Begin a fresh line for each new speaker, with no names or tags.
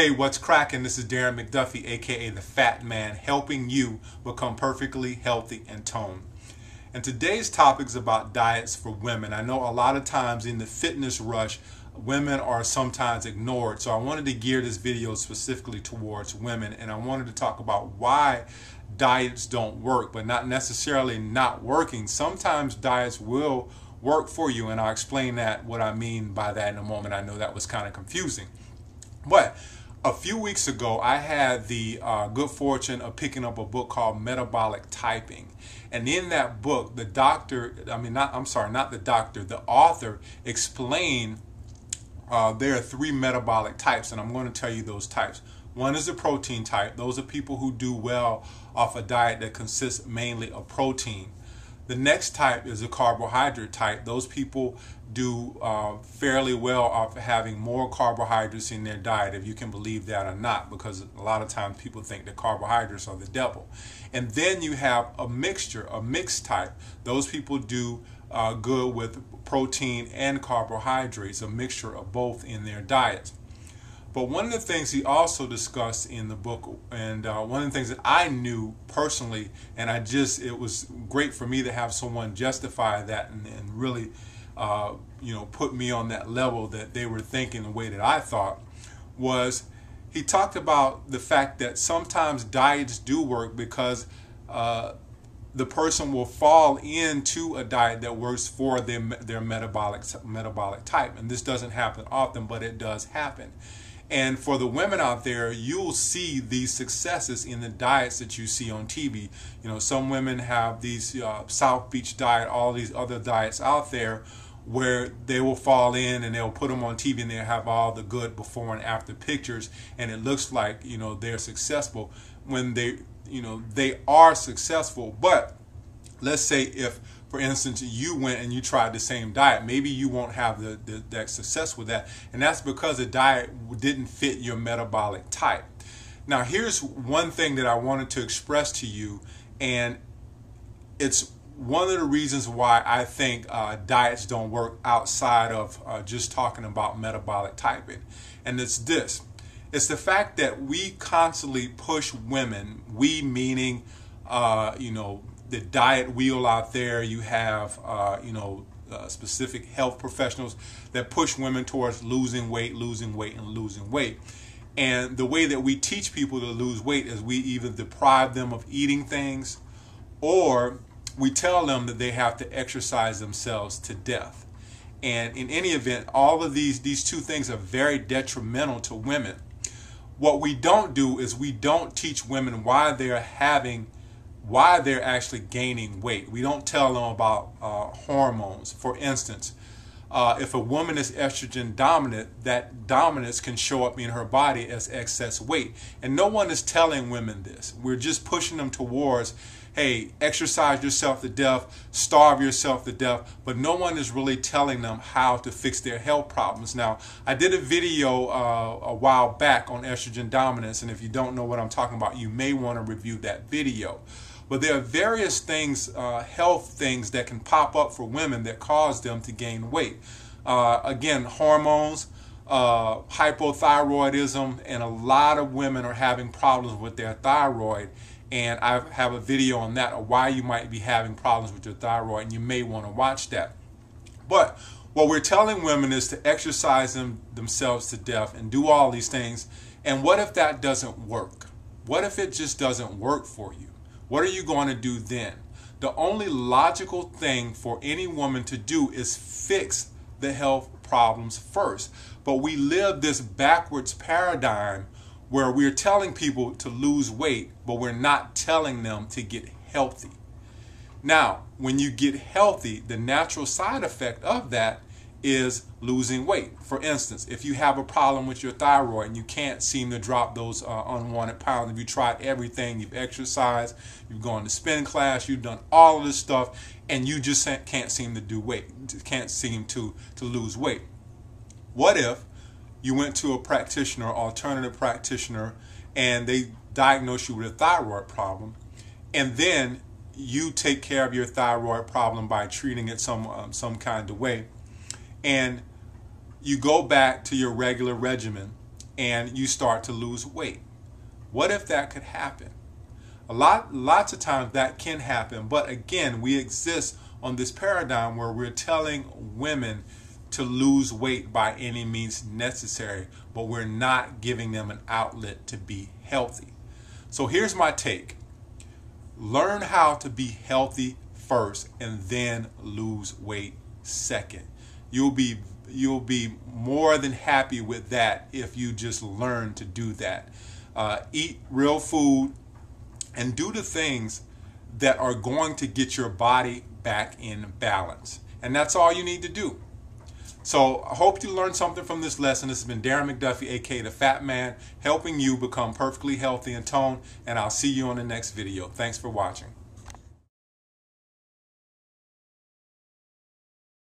Hey, what's cracking? This is Darren McDuffie, aka the Fat Man, helping you become perfectly healthy and toned. And today's topic is about diets for women. I know a lot of times in the fitness rush, women are sometimes ignored. So I wanted to gear this video specifically towards women and I wanted to talk about why diets don't work, but not necessarily not working. Sometimes diets will work for you and I'll explain that what I mean by that in a moment. I know that was kind of confusing. But a few weeks ago, I had the uh, good fortune of picking up a book called Metabolic Typing. And in that book, the doctor, I mean, not, I'm sorry, not the doctor, the author explained uh, there are three metabolic types, and I'm going to tell you those types. One is the protein type. Those are people who do well off a diet that consists mainly of protein. The next type is the carbohydrate type. Those people do uh, fairly well off having more carbohydrates in their diet, if you can believe that or not, because a lot of times people think that carbohydrates are the devil. And then you have a mixture, a mixed type. Those people do uh, good with protein and carbohydrates, a mixture of both in their diets. But one of the things he also discussed in the book, and uh, one of the things that I knew personally, and I just, it was great for me to have someone justify that and, and really, uh, you know, put me on that level that they were thinking the way that I thought, was he talked about the fact that sometimes diets do work because uh, the person will fall into a diet that works for their, their metabolic, metabolic type. And this doesn't happen often, but it does happen. And for the women out there, you'll see these successes in the diets that you see on TV. You know, some women have these uh, South Beach diet, all these other diets out there where they will fall in and they'll put them on TV and they'll have all the good before and after pictures and it looks like, you know, they're successful when they, you know, they are successful. But let's say if for instance, you went and you tried the same diet, maybe you won't have the, the, that success with that. And that's because the diet didn't fit your metabolic type. Now, here's one thing that I wanted to express to you, and it's one of the reasons why I think uh, diets don't work outside of uh, just talking about metabolic typing. And it's this it's the fact that we constantly push women, we meaning, uh, you know, the diet wheel out there. You have, uh, you know, uh, specific health professionals that push women towards losing weight, losing weight, and losing weight. And the way that we teach people to lose weight is we either deprive them of eating things or we tell them that they have to exercise themselves to death. And in any event, all of these, these two things are very detrimental to women. What we don't do is we don't teach women why they're having why they're actually gaining weight. We don't tell them about uh, hormones. For instance, uh, if a woman is estrogen dominant, that dominance can show up in her body as excess weight. And no one is telling women this. We're just pushing them towards, hey, exercise yourself to death, starve yourself to death, but no one is really telling them how to fix their health problems. Now, I did a video uh, a while back on estrogen dominance, and if you don't know what I'm talking about, you may want to review that video. But there are various things, uh, health things that can pop up for women that cause them to gain weight. Uh, again, hormones, uh, hypothyroidism, and a lot of women are having problems with their thyroid. And I have a video on that, of why you might be having problems with your thyroid, and you may want to watch that. But what we're telling women is to exercise them themselves to death and do all these things. And what if that doesn't work? What if it just doesn't work for you? What are you going to do then? The only logical thing for any woman to do is fix the health problems first. But we live this backwards paradigm where we're telling people to lose weight, but we're not telling them to get healthy. Now, when you get healthy, the natural side effect of that is losing weight. For instance, if you have a problem with your thyroid and you can't seem to drop those uh, unwanted pounds, if you tried everything, you've exercised, you've gone to spin class, you've done all of this stuff, and you just can't seem to do weight, can't seem to, to lose weight. What if you went to a practitioner, alternative practitioner, and they diagnose you with a thyroid problem, and then you take care of your thyroid problem by treating it some um, some kind of way and you go back to your regular regimen and you start to lose weight. What if that could happen? A lot, lots of times that can happen, but again, we exist on this paradigm where we're telling women to lose weight by any means necessary, but we're not giving them an outlet to be healthy. So here's my take learn how to be healthy first and then lose weight second. You'll be you'll be more than happy with that if you just learn to do that. Uh, eat real food and do the things that are going to get your body back in balance. And that's all you need to do. So I hope you learned something from this lesson. This has been Darren McDuffie, aka the Fat Man, helping you become perfectly healthy and toned. And I'll see you on the next video. Thanks for watching.